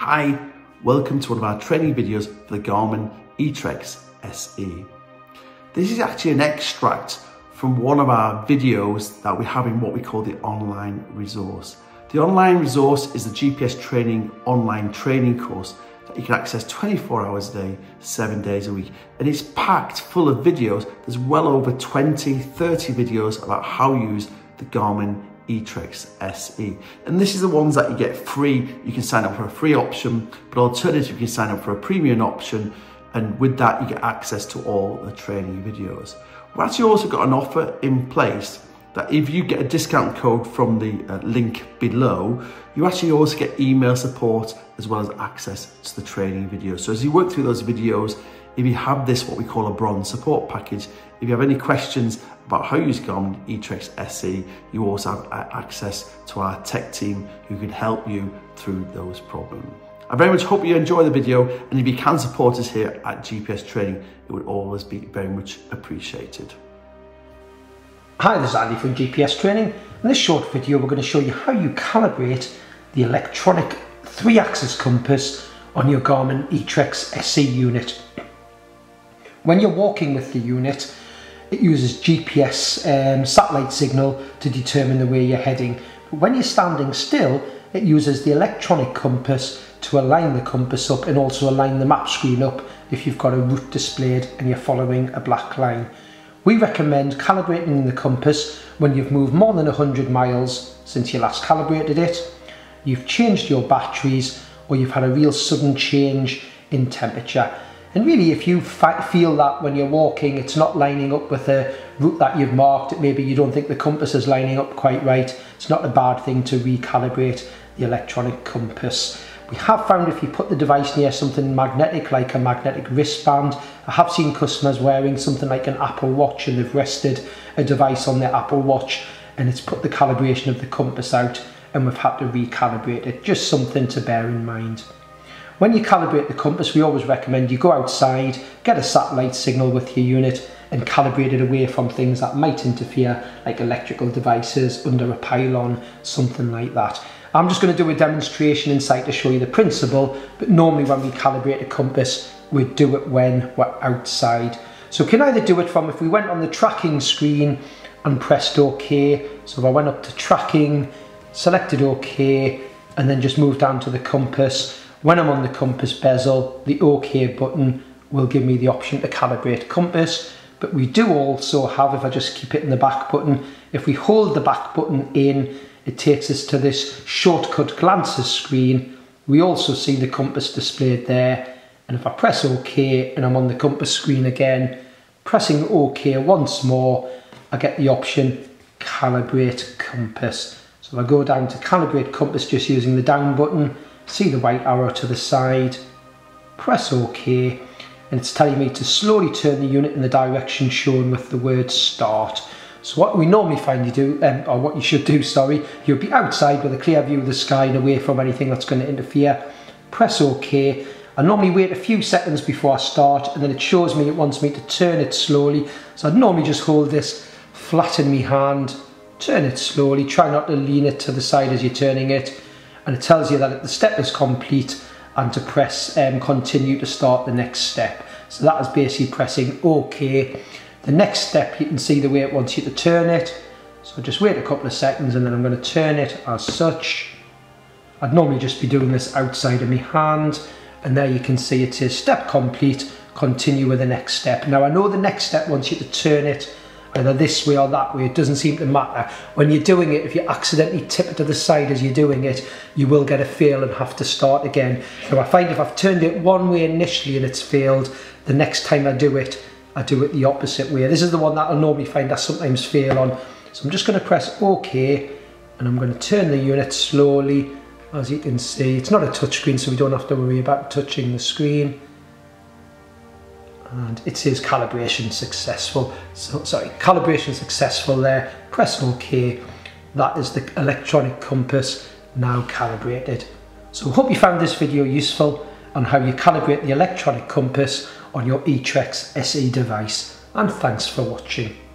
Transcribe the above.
Hi, welcome to one of our training videos for the Garmin eTrex SE. This is actually an extract from one of our videos that we have in what we call the online resource. The online resource is the GPS training online training course that you can access 24 hours a day, seven days a week. And it's packed full of videos. There's well over 20, 30 videos about how you use the Garmin eTrex SE. And this is the ones that you get free. You can sign up for a free option, but alternatively, you can sign up for a premium option. And with that, you get access to all the training videos. We've actually also got an offer in place that if you get a discount code from the uh, link below, you actually also get email support as well as access to the training videos. So as you work through those videos, if you have this, what we call a bronze support package, if you have any questions about how you use Garmin eTrex SE, you also have access to our tech team who can help you through those problems. I very much hope you enjoy the video and if you can support us here at GPS Training, it would always be very much appreciated. Hi, this is Andy from GPS Training. In this short video, we're going to show you how you calibrate the electronic three-axis compass on your Garmin eTrex SE unit. When you're walking with the unit, it uses GPS um, satellite signal to determine the way you're heading. But when you're standing still, it uses the electronic compass to align the compass up and also align the map screen up if you've got a route displayed and you're following a black line. We recommend calibrating the compass when you've moved more than 100 miles since you last calibrated it, you've changed your batteries, or you've had a real sudden change in temperature. And really, if you feel that when you're walking, it's not lining up with the route that you've marked, maybe you don't think the compass is lining up quite right, it's not a bad thing to recalibrate the electronic compass. We have found if you put the device near something magnetic like a magnetic wristband, I have seen customers wearing something like an Apple Watch and they've rested a device on their Apple Watch and it's put the calibration of the compass out and we've had to recalibrate it. Just something to bear in mind. When you calibrate the compass, we always recommend you go outside, get a satellite signal with your unit and calibrate it away from things that might interfere like electrical devices under a pylon, something like that. I'm just going to do a demonstration inside to show you the principle, but normally when we calibrate a compass, we do it when we're outside. So can either do it from if we went on the tracking screen and pressed OK. So if I went up to tracking, selected OK, and then just moved down to the compass. When I'm on the compass bezel, the OK button will give me the option to calibrate compass. But we do also have, if I just keep hitting the back button, if we hold the back button in, it takes us to this shortcut glances screen. We also see the compass displayed there. And if I press OK and I'm on the compass screen again, pressing OK once more, I get the option calibrate compass. So if I go down to calibrate compass just using the down button, see the white arrow to the side, press OK, and it's telling me to slowly turn the unit in the direction shown with the word start. So what we normally find you do, um, or what you should do, sorry, you'll be outside with a clear view of the sky and away from anything that's going to interfere. Press OK. I normally wait a few seconds before I start and then it shows me it wants me to turn it slowly. So I'd normally just hold this flat in my hand, turn it slowly, try not to lean it to the side as you're turning it. And it tells you that the step is complete and to press um, continue to start the next step. So that is basically pressing OK. The next step, you can see the way it wants you to turn it. So just wait a couple of seconds and then I'm going to turn it as such. I'd normally just be doing this outside of my hand and there you can see it says step complete, continue with the next step. Now I know the next step wants you to turn it either this way or that way, it doesn't seem to matter. When you're doing it, if you accidentally tip it to the side as you're doing it, you will get a fail and have to start again. So I find if I've turned it one way initially and it's failed, the next time I do it, I do it the opposite way. This is the one that I normally find I sometimes fail on. So I'm just going to press OK and I'm going to turn the unit slowly. As you can see, it's not a touchscreen so we don't have to worry about touching the screen. And it says calibration successful. So sorry, calibration successful there. Press OK. That is the electronic compass now calibrated. So hope you found this video useful on how you calibrate the electronic compass on your eTrex SE device and thanks for watching.